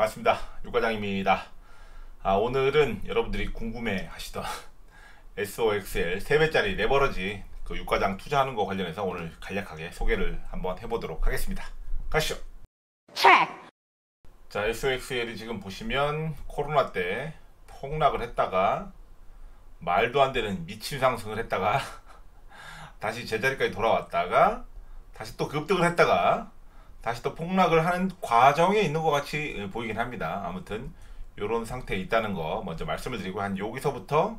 반갑습니다. 육과장입니다. 아, 오늘은 여러분들이 궁금해 하시던 SOXL 3배짜리 레버러지 그 육과장 투자하는 거 관련해서 오늘 간략하게 소개를 한번 해보도록 하겠습니다. 가시죠. 자, SOXL이 지금 보시면 코로나 때 폭락을 했다가 말도 안 되는 미친 상승을 했다가 다시 제자리까지 돌아왔다가 다시 또 급등을 했다가 다시 또 폭락을 하는 과정에 있는 것 같이 보이긴 합니다. 아무튼 이런 상태에 있다는 거 먼저 말씀을 드리고 한 여기서부터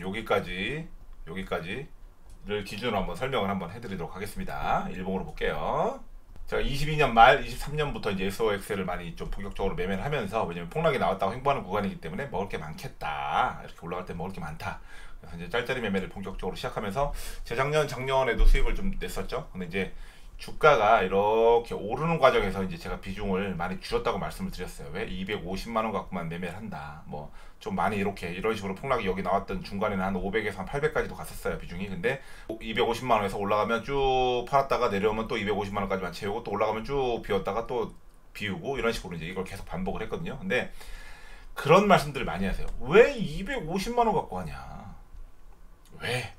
여기까지 여기까지를 기준으로 한번 설명을 한번 해드리도록 하겠습니다. 일봉으로 볼게요. 제가 22년 말 23년부터 이제 SOX를 많이 좀 본격적으로 매매를 하면서 왜냐면 폭락이 나왔다고 횡보하는 구간이기 때문에 먹을 게 많겠다 이렇게 올라갈 때 먹을 게 많다 그래서 이제 짤짤이 매매를 본격적으로 시작하면서 재작년 작년에도 수익을 좀 냈었죠 근데 이제 주가가 이렇게 오르는 과정에서 이제 제가 비중을 많이 줄였다고 말씀을 드렸어요. 왜 250만 원 갖고만 매매를 한다. 뭐 좀 많이 이렇게 이런 식으로 폭락이 여기 나왔던 중간에는 한 500에서 한 800까지도 갔었어요 비중이. 근데 250만 원에서 올라가면 쭉 팔았다가 내려오면 또 250만 원까지만 채우고 또 올라가면 쭉 비웠다가 또 비우고 이런 식으로 이제 이걸 계속 반복을 했거든요. 근데 그런 말씀들을 많이 하세요. 왜 250만 원 갖고 하냐? 왜?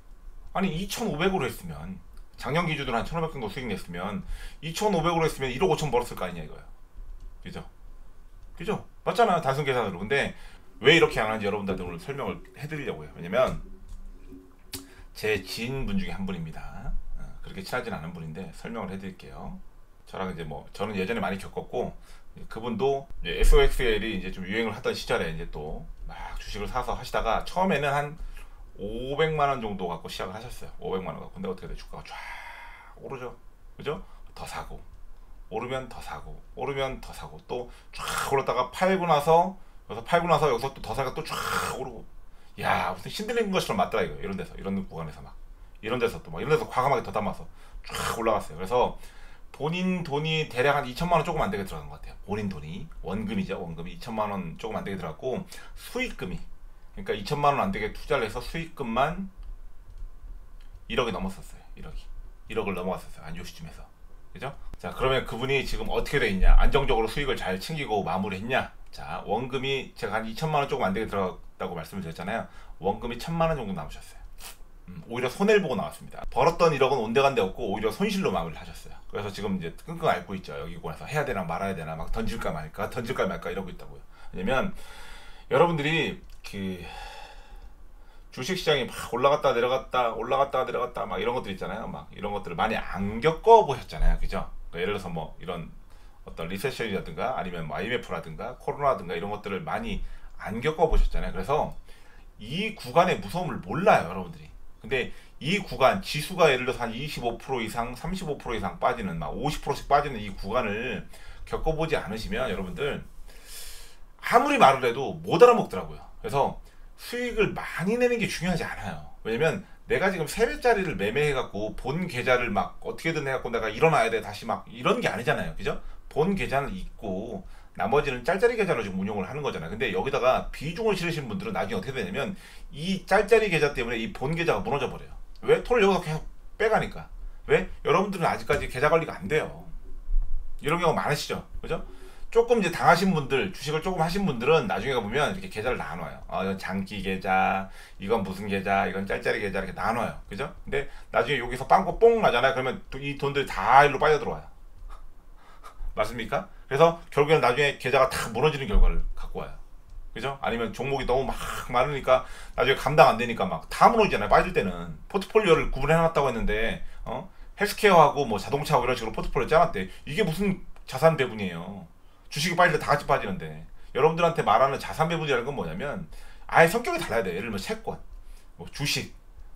아니 2,500으로 했으면 작년 기준으로 한 1,500 정도 수익 냈으면 2,500으로 했으면 1억 5천 벌었을 거 아니냐 이거예요. 그죠? 그죠? 맞잖아요. 단순 계산으로. 근데 왜 이렇게 안 하는지 여러분들한테 오늘 설명을 해드리려고요. 왜냐면 제 지인 분 중에 한 분입니다. 어, 그렇게 친하진 않은 분인데 설명을 해드릴게요. 저랑 이제 뭐 저는 예전에 많이 겪었고 그분도 이제 SOXL이 이제 좀 유행을 하던 시절에 이제 또 막 주식을 사서 하시다가 처음에는 한 500만 원 정도 갖고 시작을 하셨어요. 500만 원 갖고. 근데 어떻게 돼? 주가가 쫙 오르죠. 그죠? 더 사고. 오르면 더 사고. 오르면 더 사고. 또 쫙 올랐다가 팔고 나서 여기서 팔고 나서 여기서 또 더 사가 또 쫙 오르고. 야, 무슨 신들린 것처럼 맞더라 이거. 이런 데서. 이런 구간에서 막. 이런 데서 또 막 이런 데서 과감하게 더 담아서 쫙 올라갔어요. 그래서 본인 돈이 대략 한 2천만 원 조금 안 되게 들어간 것 같아요. 본인 돈이 원금이죠. 원금이 2천만 원 조금 안 되게 들어갔고 수익금이 그러니까 2천만 원 안 되게 투자를 해서 수익금만 1억이 넘었었어요. 1억이. 1억을 넘어갔었어요. 한 요시쯤에서. 그죠? 자, 그러면 그분이 지금 어떻게 돼 있냐? 안정적으로 수익을 잘 챙기고 마무리했냐? 자, 원금이 제가 한 2천만 원 조금 안 되게 들어갔다고 말씀을 드렸잖아요. 원금이 1천만 원 정도 남으셨어요. 음, 오히려 손해를 보고 나왔습니다. 벌었던 1억은 온데간데 없고 오히려 손실로 마무리를 하셨어요. 그래서 지금 이제 끙끙 앓고 있죠. 여기 고에서 해야 되나 말아야 되나 막 던질까 말까 던질까 말까 이러고 있다고요. 왜냐면 여러분들이 그 주식시장이 막 올라갔다 내려갔다 올라갔다 내려갔다 막 이런 것들 있잖아요. 막 이런 것들을 많이 안 겪어 보셨잖아요. 그죠? 그러니까 예를 들어서 뭐 이런 어떤 리세션이라든가 아니면 뭐 IMF라든가 코로나든가 이런 것들을 많이 안 겪어 보셨잖아요. 그래서 이 구간의 무서움을 몰라요, 여러분들이. 근데 이 구간 지수가 예를 들어서 한 25% 이상, 35% 이상 빠지는 막 50%씩 빠지는 이 구간을 겪어보지 않으시면 여러분들 아무리 말을 해도 못 알아먹더라고요. 그래서 수익을 많이 내는 게 중요하지 않아요. 왜냐면 내가 지금 3배짜리를 매매해갖고 본 계좌를 막 어떻게든 해갖고 내가 일어나야 돼 다시 막 이런 게 아니잖아요. 그죠? 본 계좌는 있고 나머지는 짤짤이 계좌로 지금 운용을 하는 거잖아요. 근데 여기다가 비중을 실으신 분들은 나중에 어떻게 되냐면 이 짤짤이 계좌 때문에 이 본 계좌가 무너져 버려요. 왜? 톤을 여기서 계속 빼가니까. 왜? 여러분들은 아직까지 계좌 관리가 안 돼요. 이런 경우 많으시죠? 그죠? 조금 이제 당하신 분들, 주식을 조금 하신 분들은 나중에 가보면 이렇게 계좌를 나눠요. 어, 이건 장기 계좌, 이건 무슨 계좌, 이건 짤짤이 계좌 이렇게 나눠요. 그죠? 근데 나중에 여기서 빵꾸 뽕 나잖아요. 그러면 이 돈들이 다 일로 빠져 들어와요. 맞습니까? 그래서 결국에는 나중에 계좌가 다 무너지는 결과를 갖고 와요. 그죠? 아니면 종목이 너무 막 많으니까 나중에 감당 안 되니까 막 다 무너지잖아요. 빠질 때는. 포트폴리오를 구분해 놨다고 했는데, 어? 헬스케어하고 뭐 자동차하고 이런 식으로 포트폴리오 짜놨대. 이게 무슨 자산 배분이에요. 주식이 빠질 때 다 같이 빠지는데 여러분들한테 말하는 자산 배분이라는 건 뭐냐면 아예 성격이 달라야 돼요. 예를 들면 채권, 뭐 주식,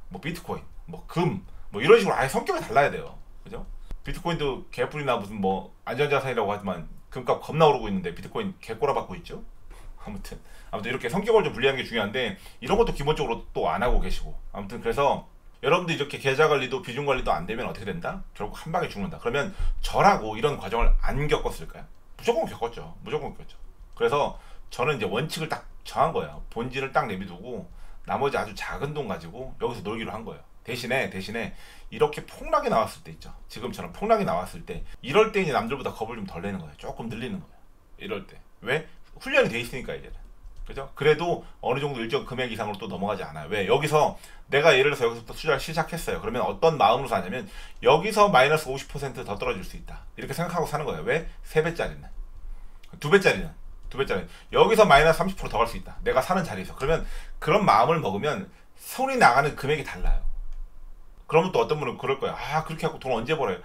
뭐 비트코인, 뭐 금, 뭐 이런 식으로 아예 성격이 달라야 돼요. 그죠? 비트코인도 개뿔이나 무슨 뭐 안전자산이라고 하지만 금값 겁나 오르고 있는데 비트코인 개꼬라 받고 있죠. 아무튼 아무튼 이렇게 성격을 좀 분리하는 게 중요한데 이런 것도 기본적으로 또 안 하고 계시고 아무튼 그래서 여러분들 이렇게 계좌 관리도 비중 관리도 안 되면 어떻게 된다? 결국 한 방에 죽는다. 그러면 저라고 이런 과정을 안 겪었을까요? 무조건 겪었죠. 무조건 겪었죠. 그래서 저는 이제 원칙을 딱 정한 거예요. 본질을 딱 내비두고 나머지 아주 작은 돈 가지고 여기서 놀기로 한 거예요. 대신에 대신에 이렇게 폭락이 나왔을 때 있죠. 지금처럼 폭락이 나왔을 때 이럴 때 이제 남들보다 겁을 좀 덜 내는 거예요. 조금 늘리는 거예요. 이럴 때. 왜? 훈련이 돼 있으니까 이제는. 그죠? 그래도 어느 정도 일정 금액 이상으로 또 넘어가지 않아요. 왜? 여기서 내가 예를 들어서 여기서부터 투자를 시작했어요. 그러면 어떤 마음으로 사냐면 여기서 마이너스 50%더 떨어질 수 있다. 이렇게 생각하고 사는 거예요. 왜? 3배짜리는. 2배짜리는. 2배짜리. 여기서 마이너스 30%더 갈 수 있다. 내가 사는 자리에서. 그러면 그런 마음을 먹으면 손이 나가는 금액이 달라요. 그러면 또 어떤 분은 그럴 거예요. 아, 그렇게 하고 돈 언제 벌어요?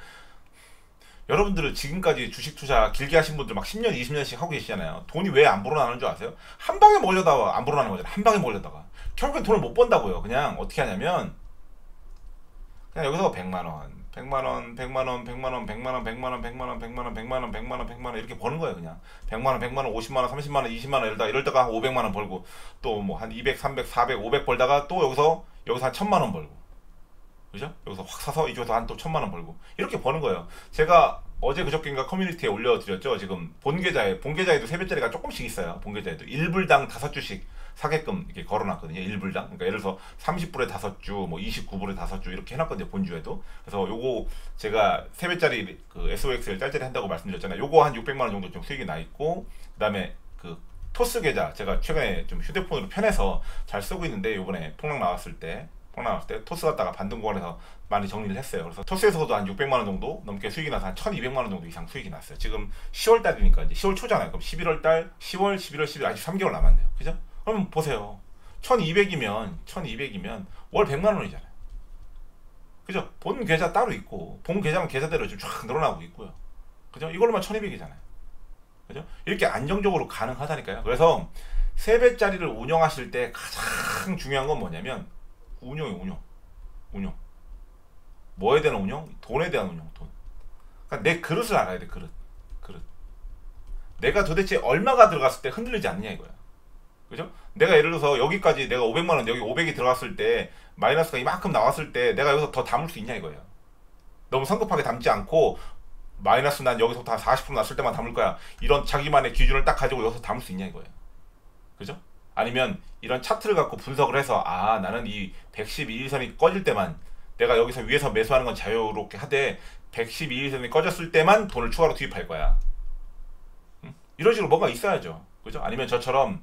여러분들은 지금까지 주식 투자 길게 하신 분들 막 10년, 20년씩 하고 계시잖아요. 돈이 왜안 불어나는 줄 아세요? 한 방에 몰려다가 안 불어나는 거잖아요. 한 방에 몰려다가. 결국엔 돈을 못 번다고요. 그냥 어떻게 하냐면 그냥 여기서 100만 원, 100만 원, 100만 원, 100만 원, 100만 원, 100만 원, 100만 원, 100만 원, 100만 원, 100만 원, 100만 원 이렇게 버는 거예요, 그냥. 100만 원, 100만 원, 50만 원, 30만 원, 20만 원 이러다 이럴 때가 한 500만 원 벌고 또 뭐 한 200, 300, 400, 500 벌다가 또 여기서 여기서 한 1000만 원 벌고. 그죠? 여기서 확 사서 이쪽에서 한 또 1000만 원 벌고. 이렇게 버는 거예요. 제가 어제 그저께인가 커뮤니티에 올려드렸죠. 지금 본 계좌에 본 계좌에도 세 배짜리가 조금씩 있어요. 본 계좌에도 1불당 5주씩 사게끔 이렇게 걸어놨거든요. 1불당. 그러니까 예를 들어서 30불에 5주, 뭐 29불에 5주 이렇게 해놨거든요. 본주에도. 그래서 요거 제가 세 배짜리 그 SOX를 짤짤이 한다고 말씀드렸잖아요. 요거 한 600만 원 정도 좀 수익이 나 있고 그다음에 그 토스 계좌 제가 최근에 좀 휴대폰으로 편해서 잘 쓰고 있는데 요번에 폭락 나왔을 때 나 왔을 때 또 샀다가 반등구간에서 많이 정리를 했어요. 그래서 토스에서도 한 600만 원 정도 넘게 수익이 나서 한 1,200만 원 정도 이상 수익이 났어요. 지금 10월 달이니까 이제 10월 초잖아요. 그럼 11월 달, 10월, 11월, 12월 아직 3개월 남았네요. 그죠? 그럼 보세요. 1200이면 1200이면 월 100만 원이잖아요. 그죠? 본 계좌 따로 있고 본 계좌는 계좌대로 지금 쫙 늘어나고 있고요. 그죠? 이걸로만 1200이잖아요. 그죠? 이렇게 안정적으로 가능하다니까요. 그래서 3배짜리를 운영하실 때 가장 중요한 건 뭐냐면 운영이 운영. 운영. 뭐에 대한 운영? 돈에 대한 운영. 돈. 그러니까 내 그릇을 알아야 돼. 그릇. 그릇. 내가 도대체 얼마가 들어갔을 때 흔들리지 않느냐 이거야. 그죠? 내가 예를 들어서 여기까지 내가 500만 원 여기 500이 들어갔을 때 마이너스가 이만큼 나왔을 때 내가 여기서 더 담을 수 있냐 이거예요. 너무 성급하게 담지 않고 마이너스 난 여기서부터 한40% 났을 때만 담을 거야. 이런 자기만의 기준을 딱 가지고 여기서 담을 수 있냐 이거예요. 그죠? 아니면 이런 차트를 갖고 분석을 해서 아 나는 이 112일선이 꺼질 때만 내가 여기서 위에서 매수하는 건 자유롭게 하되 112일선이 꺼졌을 때만 돈을 추가로 투입할 거야. 응? 이런 식으로 뭔가 있어야죠. 그죠? 아니면 저처럼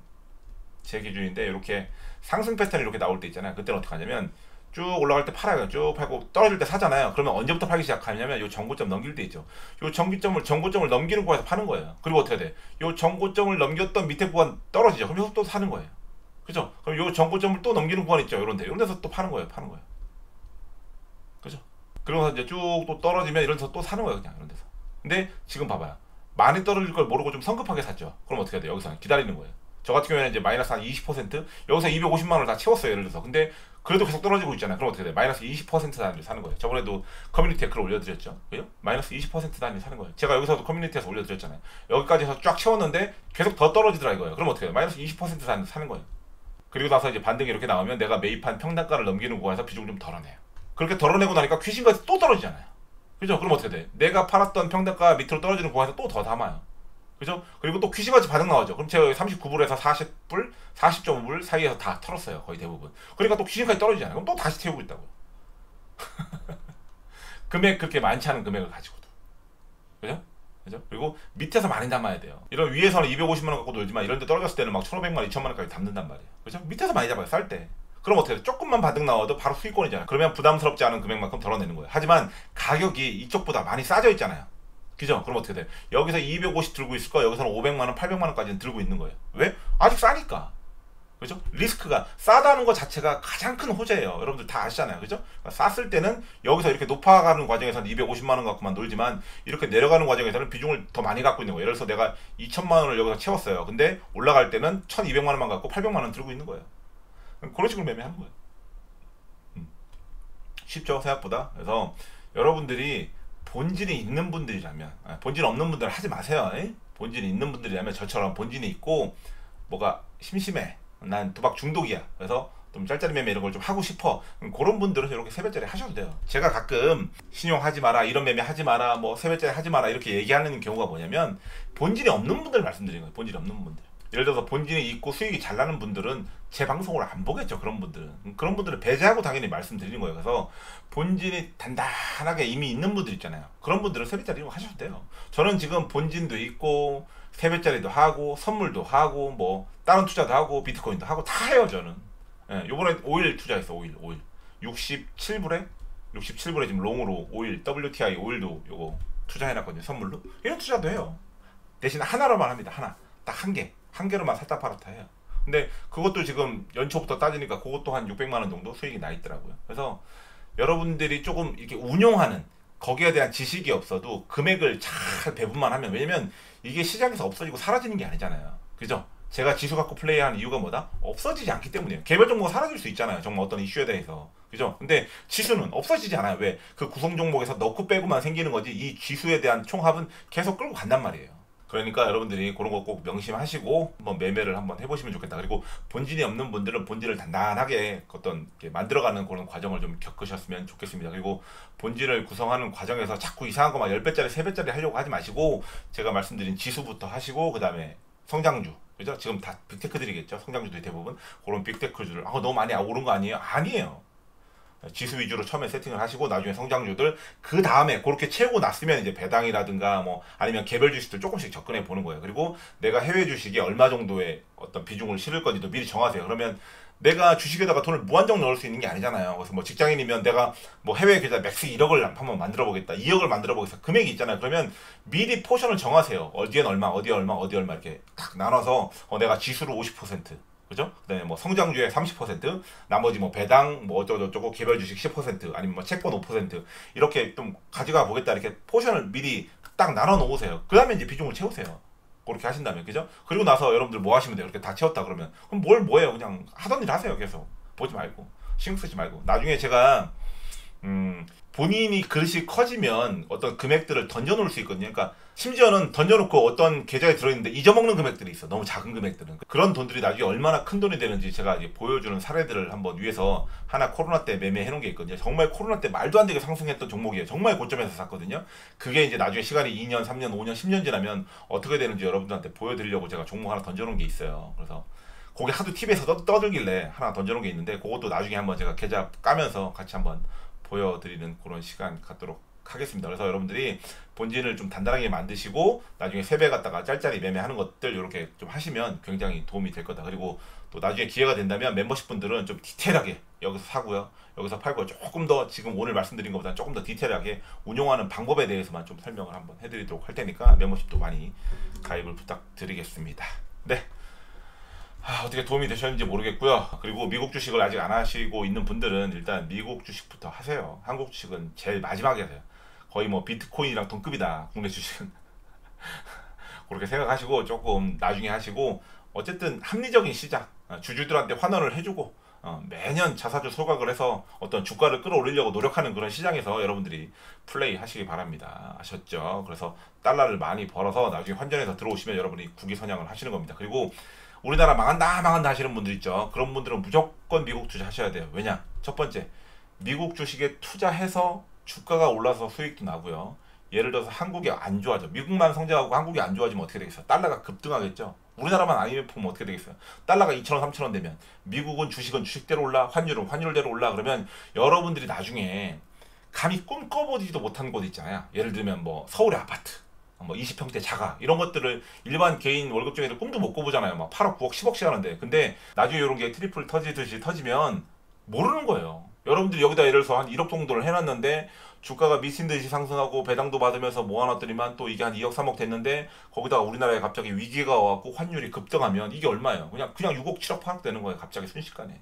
제 기준인데 이렇게 상승 패턴이 이렇게 나올 때 있잖아요. 그때는 어떻게 하냐면 쭉 올라갈 때 팔아요. 쭉 팔고 떨어질 때 사잖아요. 그러면 언제부터 팔기 시작하냐면 요 정고점 넘길 때 있죠. 요 정기점을 정고점을 넘기는 구간에서 파는 거예요. 그리고 어떻게 돼? 요 정고점을 넘겼던 밑에 구간 떨어지죠. 그럼 여기서 또 사는 거예요. 그죠? 그럼 요 정고점을 또 넘기는 구간 있죠. 요런 데. 요런 데서 또 파는 거예요. 파는 거예요. 그죠? 그러고서 이제 쭉 또 떨어지면 이런 데서 또 사는 거예요. 그냥 이런 데서. 근데 지금 봐봐요. 많이 떨어질 걸 모르고 좀 성급하게 샀죠. 그럼 어떻게 해야 돼? 여기서 기다리는 거예요. 저 같은 경우에는 이제 마이너스 한 20% 여기서 250만 원을 다 채웠어요 예를 들어서. 근데 그래도 계속 떨어지고 있잖아요. 그럼 어떻게 돼 마이너스 20% 단위로 사는 거예요. 저번에도 커뮤니티에 글을 올려드렸죠. 그죠 마이너스 20% 단위 사는 거예요. 제가 여기서도 커뮤니티에서 올려드렸잖아요. 여기까지 해서 쫙 채웠는데 계속 더 떨어지더라 이거예요. 그럼 어떻게 돼 마이너스 20% 단위 사는 거예요. 그리고 나서 이제 반등이 이렇게 나오면 내가 매입한 평단가를 넘기는 구간에서 비중을 좀 덜어내요. 그렇게 덜어내고 나니까 귀신같이 또 떨어지잖아요. 그죠? 그럼 어떻게 돼? 내가 팔았던 평단가 밑으로 떨어지는 구간에서 또 더 담아요 그죠? 그리고 또 귀신같이 반응 나오죠. 그럼 제가 39불에서 40불, 40.5불 사이에서 다 털었어요. 거의 대부분. 그러니까 또 귀신까지 떨어지잖아요. 그럼 또 다시 태우고 있다고. 금액 그렇게 많지 않은 금액을 가지고도. 그죠? 그죠? 그리고 밑에서 많이 담아야 돼요. 이런 위에서는 250만 원 갖고 놀지만 이런 데 떨어졌을 때는 막 1,500만 원, 2,000만 원까지 담는단 말이에요. 그죠? 밑에서 많이 잡아요. 쌀 때. 그럼 어떻게 돼? 조금만 반등 나와도 바로 수익권이잖아요. 그러면 부담스럽지 않은 금액만큼 덜어내는 거예요. 하지만 가격이 이쪽보다 많이 싸져 있잖아요. 그죠? 그럼 어떻게 돼? 여기서 250 들고 있을 거 여기서는 500만 원, 800만 원까지는 들고 있는 거예요. 왜? 아직 싸니까. 그죠? 리스크가 싸다는 것 자체가 가장 큰 호재예요. 여러분들 다 아시잖아요. 그죠? 그러니까 쌌을 때는 여기서 이렇게 높아가는 과정에서는 250만 원 갖고만 놀지만 이렇게 내려가는 과정에서는 비중을 더 많이 갖고 있는 거예요. 예를 들어서 내가 2천만 원을 여기서 채웠어요. 근데 올라갈 때는 1,200만 원만 갖고 800만 원 들고 있는 거예요. 그런 식으로 매매하는 거예요. 음. 쉽죠? 생각보다. 그래서 여러분들이 본질이 있는 분들이라면 아, 본질 없는 분들 하지 마세요. 에? 본질이 있는 분들이라면 저처럼 본질이 있고 뭐가 심심해. 난 도박 중독이야. 그래서 좀 짤짤이 매매 이런 걸 좀 하고 싶어. 그런 분들은 이렇게 세배짜리 하셔도 돼요. 제가 가끔 신용하지 마라, 이런 매매 하지 마라, 뭐 세배짜리 하지 마라 이렇게 얘기하는 경우가 뭐냐면 본질이 없는 분들 말씀드리는 거예요. 본질이 없는 분들. 예를 들어서 본진이 있고 수익이 잘 나는 분들은 제 방송을 안 보겠죠. 그런 분들은. 그런 분들은 배제하고 당연히 말씀드리는 거예요. 그래서 본진이 단단하게 이미 있는 분들 있잖아요. 그런 분들은 거 하셔도 돼요. 저는 지금 본진도 있고 세 배짜리도 하고 선물도 하고 뭐 다른 투자도 하고 비트코인도 하고 다 해요 저는. 예, 요번에 오일 투자했어 오일 오일 67불에 67불에 지금 long으로 오일 WTI 오일도 요거 투자해놨거든요 선물로 이런 투자도 해요. 대신 하나로만 합니다 하나 딱 한 개 한 개로만 살짝 팔았다 해요. 근데 그것도 지금 연초부터 따지니까 그것도 한 600만 원 정도 수익이 나 있더라고요. 그래서 여러분들이 조금 이렇게 운용하는 거기에 대한 지식이 없어도 금액을 잘 배분만 하면 왜냐면 이게 시장에서 없어지고 사라지는 게 아니잖아요. 그죠? 제가 지수 갖고 플레이하는 이유가 뭐다? 없어지지 않기 때문이에요. 개별 종목가 사라질 수 있잖아요. 정말 어떤 이슈에 대해서. 그죠? 근데 지수는 없어지지 않아요. 왜? 그 구성 종목에서 넣고 빼고만 생기는 거지 이 지수에 대한 총합은 계속 끌고 간단 말이에요. 그러니까 여러분들이 그런 거 꼭 명심하시고 한번 매매를 한번 해보시면 좋겠다. 그리고 본진이 없는 분들은 본진을 단단하게 어떤 만들어가는 그런 과정을 좀 겪으셨으면 좋겠습니다. 그리고 본진을 구성하는 과정에서 자꾸 이상한 거 막 10배짜리, 3배짜리 하려고 하지 마시고 제가 말씀드린 지수부터 하시고 그 다음에 성장주 그죠? 지금 다 빅테크들이겠죠. 성장주들이 대부분 그런 빅테크주를 아 너무 많이 오른 거 아니에요? 아니에요. 지수 위주로 처음에 세팅을 하시고 나중에 성장주들 그 다음에 그렇게 채우고 났으면 이제 배당이라든가 뭐 아니면 개별 주식들 조금씩 접근해 보는 거예요. 그리고 내가 해외 주식에 얼마 정도의 어떤 비중을 실을 건지도 미리 정하세요. 그러면 내가 주식에다가 돈을 무한정 넣을 수 있는 게 아니잖아요. 그래서 뭐 직장인이면 내가 뭐 해외 계좌 max 1억을 한번 만들어 보겠다. 2억을 만들어 보겠다. 금액이 있잖아요. 그러면 미리 포션을 정하세요. 어디엔 얼마, 어디 얼마, 어디 얼마 이렇게 딱 나눠서 어, 내가 지수로 50% 그죠? 그다음에 뭐 성장주의 30%, 나머지 뭐 배당 뭐 어쩌고저쩌고 개별 주식 10% 아니면 뭐 채권 5% 이렇게 좀 가져가 보겠다 이렇게 포션을 미리 딱 나눠 놓으세요. 그다음에 이제 비중을 채우세요. 그렇게 하신다면 그죠? 그리고 나서 여러분들 뭐 하시면 돼요? 이렇게 다 채웠다 그러면 그럼 뭘 뭐예요? 그냥 하던 일 하세요. 계속 보지 말고 신경 쓰지 말고 나중에 제가 음 본인이 그릇이 커지면 어떤 금액들을 던져 놓을 수 있거든요. 그러니까 심지어는 던져놓고 어떤 계좌에 들어있는데 잊어먹는 금액들이 있어. 너무 작은 금액들은. 그런 돈들이 나중에 얼마나 큰 돈이 되는지 제가 이제 보여주는 사례들을 한번 위해서 하나 코로나 때 매매해놓은 게 있거든요. 정말 코로나 때 말도 안 되게 상승했던 종목이에요. 정말 고점에서 샀거든요. 그게 이제 나중에 시간이 2년, 3년, 5년, 10년 지나면 어떻게 되는지 여러분들한테 보여드리려고 제가 종목 하나 던져놓은 게 있어요. 그래서 거기 하도 TV에서 떠, 떠들길래 하나 던져놓은 게 있는데 그것도 나중에 한번 제가 계좌 까면서 같이 한번 보여드리는 그런 시간 갖도록 하겠습니다. 그래서 여러분들이 본진을 좀 단단하게 만드시고 나중에 세배 갖다가 짤짤이 매매하는 것들 이렇게 좀 하시면 굉장히 도움이 될 거다. 그리고 또 나중에 기회가 된다면 멤버십 분들은 좀 디테일하게 여기서 사고요. 여기서 팔고 조금 더 지금 오늘 말씀드린 것보다 조금 더 디테일하게 운용하는 방법에 대해서만 좀 설명을 한번 해드리도록 할 테니까 멤버십도 많이 가입을 부탁드리겠습니다. 네. 아, 어떻게 도움이 되셨는지 모르겠고요. 그리고 미국 주식을 아직 안 하시고 있는 분들은 일단 미국 주식부터 하세요. 한국 주식은 제일 마지막에 하세요. 거의 뭐 비트코인이랑 동급이다. 국내 주식은. 그렇게 생각하시고 조금 나중에 하시고 어쨌든 합리적인 시장 어, 주주들한테 환원을 해주고 어, 매년 자사주 소각을 해서 어떤 주가를 끌어올리려고 노력하는 그런 시장에서 여러분들이 플레이 하시기 바랍니다. 아셨죠? 그래서 달러를 많이 벌어서 나중에 환전해서 들어오시면 여러분이 국위 선양을 하시는 겁니다. 그리고 우리나라 망한다 망한다 하시는 분들 있죠. 그런 분들은 무조건 미국 투자하셔야 돼요. 왜냐? 첫 번째 미국 주식에 투자해서 주가가 올라서 수익도 나고요. 예를 들어서 한국이 안 좋아져. 미국만 성장하고 한국이 안 좋아지면 어떻게 되겠어요? 달러가 급등하겠죠. 우리나라만 IMF 면 어떻게 되겠어요? 달러가 2,000원, 3,000원 되면 미국은 주식은 주식대로 올라, 환율은 환율대로 올라 그러면 여러분들이 나중에 감히 꿈꿔보지도 못한 곳 있잖아요. 예를 들면 뭐 서울의 아파트. 뭐 20평대 자가 이런 것들을 일반 개인 월급 중에도 꿈도 못 꿔보잖아요. 막 8억, 9억, 10억씩 하는데 근데 나중에 이런 게 triple 터지듯이 터지면 모르는 거예요. 여러분들이 여기다 예를 들어서 한 1억 정도를 해놨는데 주가가 미친 듯이 상승하고 배당도 받으면서 모아놨더니만 또 이게 한 2억, 3억 됐는데 거기다가 우리나라에 갑자기 위기가 와갖고 환율이 급등하면 이게 얼마예요? 그냥 그냥 6억, 7억 파악 되는 거예요. 갑자기 순식간에.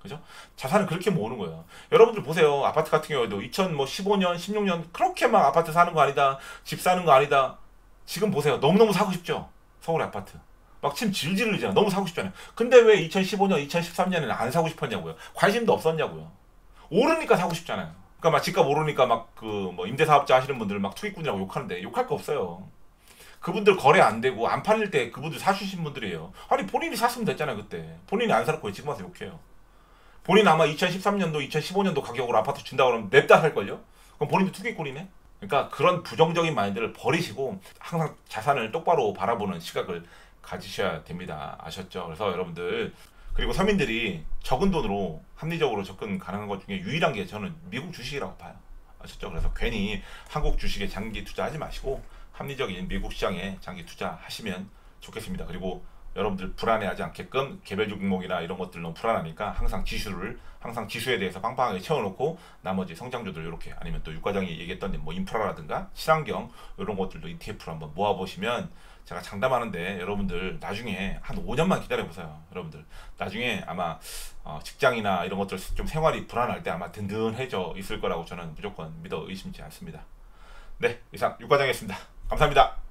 그죠? 자산을 그렇게 모으는 거예요. 여러분들 보세요. 아파트 같은 경우에도 2015년, 16년 그렇게 막 아파트 사는 거 아니다. 집 사는 거 아니다. 지금 보세요. 너무너무 사고 싶죠? 서울 아파트. 막침 질질 흘리잖아. 너무 사고 싶잖아요. 근데 왜 2015년, 2013년에는 안 사고 싶었냐고요? 관심도 없었냐고요? 오르니까 사고 싶잖아요. 그러니까 막 집값 오르니까 막 그 뭐 임대사업자 하시는 분들 막 투기꾼이라고 욕하는데 욕할 거 없어요. 그분들 거래 안 되고 안 팔릴 때 그분들 사주신 분들이에요. 아니 본인이 샀으면 됐잖아요 그때. 본인이 안 사놓고 지금 와서 욕해요. 본인 아마 2013년도, 2015년도 가격으로 아파트 준다 그러면 냅다 살걸요? 그럼 본인도 투기꾼이네? 그러니까 그런 부정적인 마인드를 버리시고 항상 자산을 똑바로 바라보는 시각을 가지셔야 됩니다. 아셨죠? 그래서 여러분들 그리고 서민들이 적은 돈으로 합리적으로 접근 가능한 것 중에 유일한 게 저는 미국 주식이라고 봐요. 아셨죠? 그래서 괜히 한국 주식에 장기 투자하지 마시고 합리적인 미국 시장에 장기 투자하시면 좋겠습니다. 그리고 여러분들 불안해하지 않게끔 개별 종목이나 이런 것들 너무 불안하니까 항상 지수를 항상 지수에 대해서 빵빵하게 채워놓고 나머지 성장주들 이렇게 아니면 또 육과장이 얘기했던 뭐 인프라라든가 친환경 이런 것들도 ETF로 한번 모아보시면 제가 장담하는데 여러분들 나중에 한 5년만 기다려보세요. 여러분들 나중에 아마 어, 직장이나 이런 것들 좀 생활이 불안할 때 아마 든든해져 있을 거라고 저는 무조건 믿어 의심치 않습니다. 네 이상 육과장이었습니다. 감사합니다.